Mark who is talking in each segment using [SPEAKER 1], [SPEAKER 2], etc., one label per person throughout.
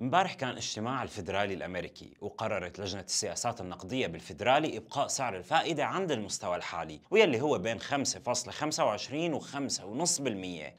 [SPEAKER 1] امبارح كان اجتماع الفيدرالي الأمريكي وقررت لجنة السياسات النقدية بالفيدرالي إبقاء سعر الفائدة عند المستوى الحالي واللي هو بين 5.25 و 5.5%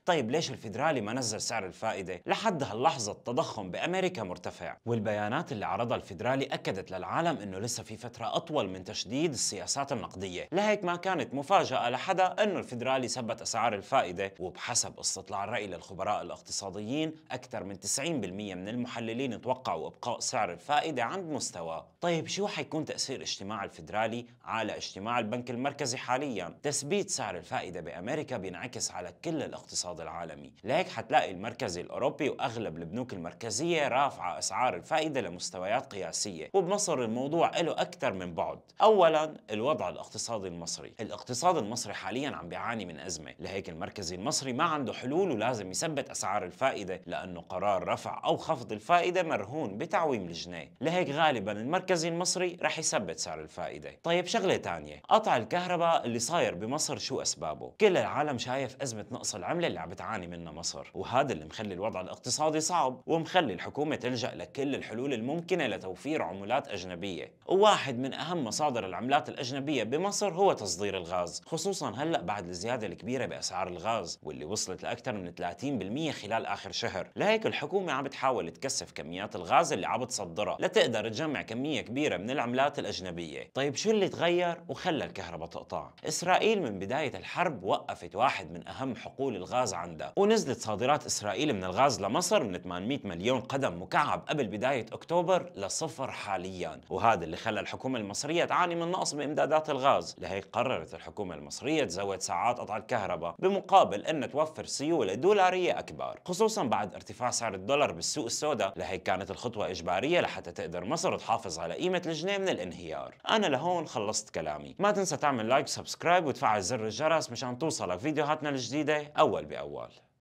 [SPEAKER 1] طيب ليش الفيدرالي ما نزل سعر الفائدة لحد هاللحظة التضخم بأمريكا مرتفع؟ والبيانات اللي عرضها الفيدرالي أكدت للعالم إنه لسه في فترة أطول من تشديد السياسات النقدية لهيك ما كانت مفاجأة لحدا إنه الفيدرالي ثبت اسعار الفائدة وبحسب استطلاع الرأي للخبراء الاقتصاديين أكثر من 90% من المحللين المحللين توقعوا إبقاء سعر الفائدة عند مستواه، طيب شو حيكون تأثير اجتماع الفيدرالي على اجتماع البنك المركزي حاليا؟ تثبيت سعر الفائدة بأمريكا بينعكس على كل الاقتصاد العالمي، لهيك حتلاقي المركزي الأوروبي وأغلب البنوك المركزية رافعة أسعار الفائدة لمستويات قياسية، وبمصر الموضوع له أكثر من بعد، اولا الوضع الاقتصادي المصري، الاقتصاد المصري حاليا عم بيعاني من أزمة، لهيك المركزي المصري ما عنده حلول ولازم يثبت أسعار الفائدة لأنه قرار رفع أو خفض الفائدة الفائدة مرهون بتعويم الجنيه لهيك غالبا المركزي المصري رح يثبت سعر الفائدة. طيب شغلة تانية قطع الكهرباء اللي صاير بمصر شو أسبابه؟ كل العالم شايف أزمة نقص العملة اللي عم بتعاني منها مصر وهذا اللي مخلي الوضع الاقتصادي صعب ومخلي الحكومة تلجأ لكل الحلول الممكنة لتوفير عملات أجنبية. وواحد من أهم مصادر العملات الأجنبية بمصر هو تصدير الغاز خصوصا هلأ بعد الزيادة الكبيرة بأسعار الغاز واللي وصلت لأكثر من 30% خلال آخر شهر. لهيك الحكومة عم بتحاول تكثف تكثف كميات الغاز اللي عم تصدرها لتقدر تجمع كمية كبيرة من العملات الأجنبية. طيب شو اللي تغير؟ وخلى الكهرباء تقطع. إسرائيل من بداية الحرب وقفت واحد من أهم حقول الغاز عندها ونزلت صادرات إسرائيل من الغاز لمصر من 800 مليون قدم مكعب قبل بداية أكتوبر لصفر حاليا. وهذا اللي خلى الحكومة المصرية تعاني من نقص بإمدادات الغاز. لهيك قررت الحكومة المصرية تزود ساعات قطع الكهرباء بمقابل أن توفر سيولة دولارية أكبر خصوصا بعد ارتفاع سعر الدولار بالسوق السوداء لهيك كانت الخطوة إجبارية لحتى تقدر مصر تحافظ على قيمة الجنيه من الانهيار. أنا لهون خلصت كلامي. ما تنسى تعمل like و subscribe وتفعل زر الجرس مشان توصلك فيديوهاتنا الجديدة أول بأول.